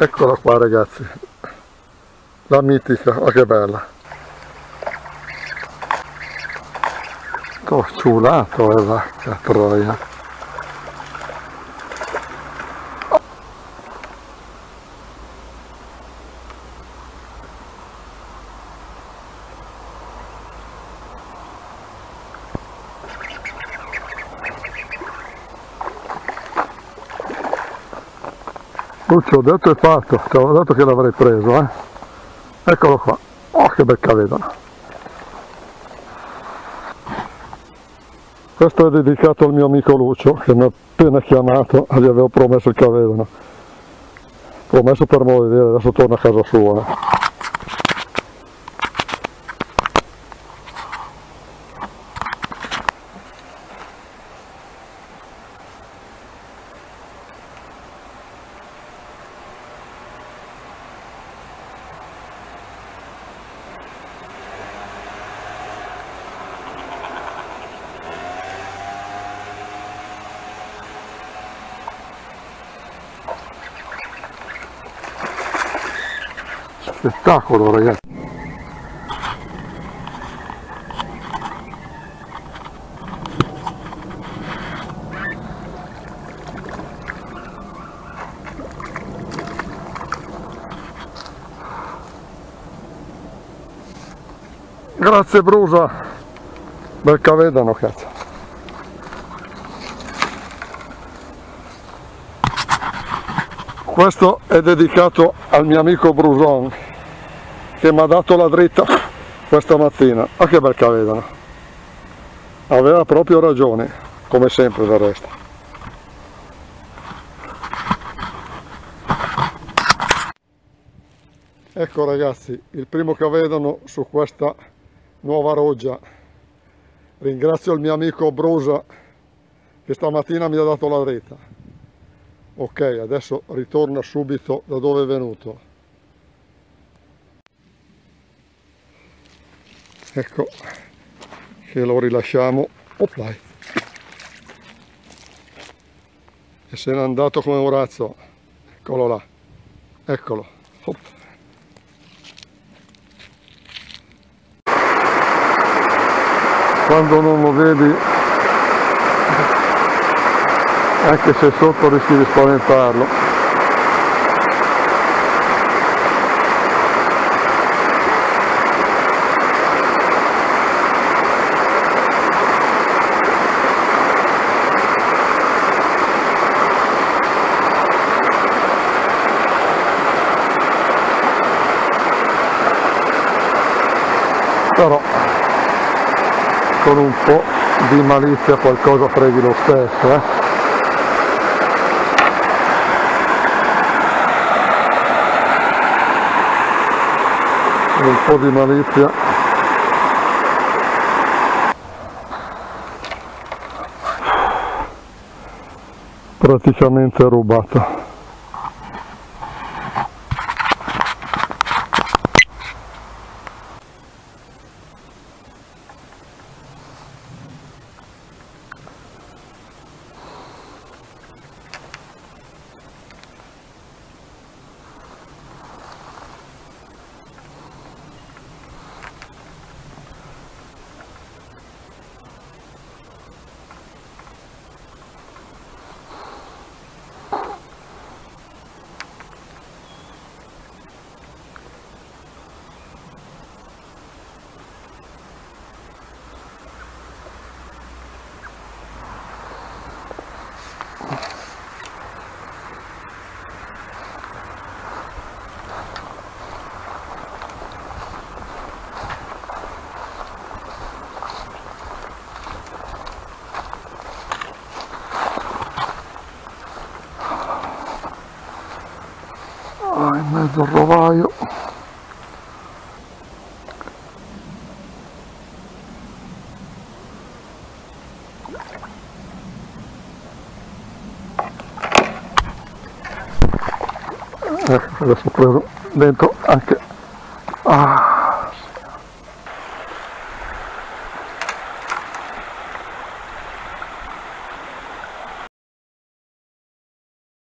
Eccola qua ragazzi, la mitica, oh che bella. Sto ciulato è vacca troia. Lucio, detto e fatto, ti avevo detto che l'avrei preso, eh. Eccolo qua. Oh, che bel cavedano. Questo è dedicato al mio amico Lucio, che mi ha appena chiamato e gli avevo promesso il cavedano. Promesso per dire, adesso torna a casa sua. Spettacolo ragazzi. Grazie Brusa. Bel cavedano cazzo questo è dedicato al mio amico Bruson che mi ha dato la dritta questa mattina ah che bel cavedano aveva proprio ragione come sempre del resto. Ecco ragazzi il primo cavedano su questa nuova roggia. Ringrazio il mio amico Brusa che stamattina mi ha dato la dritta. Ok adesso ritorna subito da dove è venuto ecco che lo rilasciamo Oplai. e se n'è andato come un razzo eccolo là eccolo Op. quando non lo vedi anche se sotto rischi di spaventarlo però con un po' di malizia qualcosa freghi lo stesso eh? un po' di malizia praticamente rubata ah, in mezzo al rovaio ecco adesso ho preso dentro anche ah.